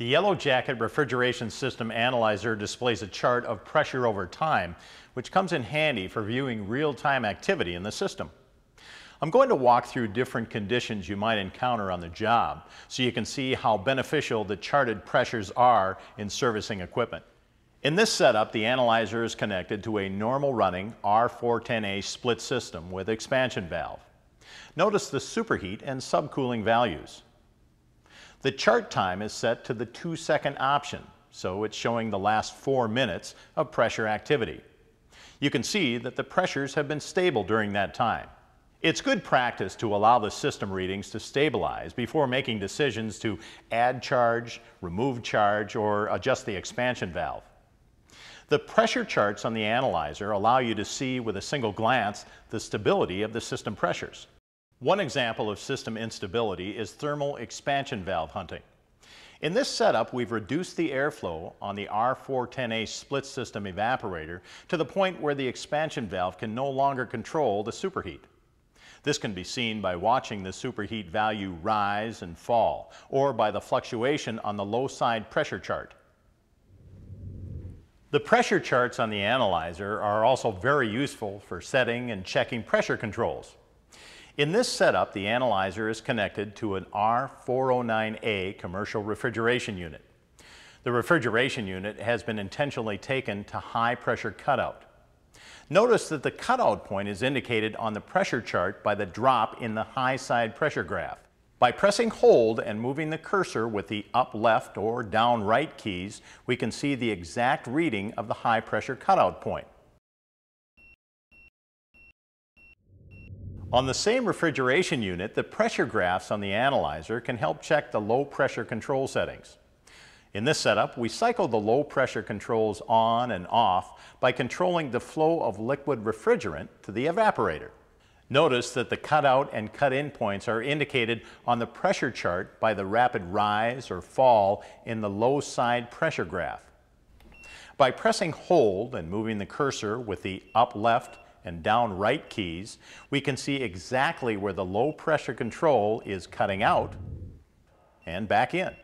The Yellow Jacket Refrigeration System Analyzer displays a chart of pressure over time, which comes in handy for viewing real-time activity in the system. I'm going to walk through different conditions you might encounter on the job so you can see how beneficial the charted pressures are in servicing equipment. In this setup, the analyzer is connected to a normal running R410A split system with expansion valve. Notice the superheat and subcooling values. The chart time is set to the two second option, so it's showing the last four minutes of pressure activity. You can see that the pressures have been stable during that time. It's good practice to allow the system readings to stabilize before making decisions to add charge, remove charge, or adjust the expansion valve. The pressure charts on the analyzer allow you to see with a single glance the stability of the system pressures. One example of system instability is thermal expansion valve hunting. In this setup, we've reduced the airflow on the R410A split system evaporator to the point where the expansion valve can no longer control the superheat. This can be seen by watching the superheat value rise and fall, or by the fluctuation on the low side pressure chart. The pressure charts on the analyzer are also very useful for setting and checking pressure controls. In this setup, the analyzer is connected to an R409A commercial refrigeration unit. The refrigeration unit has been intentionally taken to high pressure cutout. Notice that the cutout point is indicated on the pressure chart by the drop in the high side pressure graph. By pressing hold and moving the cursor with the up left or down right keys, we can see the exact reading of the high pressure cutout point. On the same refrigeration unit, the pressure graphs on the analyzer can help check the low pressure control settings. In this setup, we cycle the low pressure controls on and off by controlling the flow of liquid refrigerant to the evaporator. Notice that the cutout and cut-in points are indicated on the pressure chart by the rapid rise or fall in the low side pressure graph. By pressing hold and moving the cursor with the up left and down right keys, we can see exactly where the low pressure control is cutting out and back in.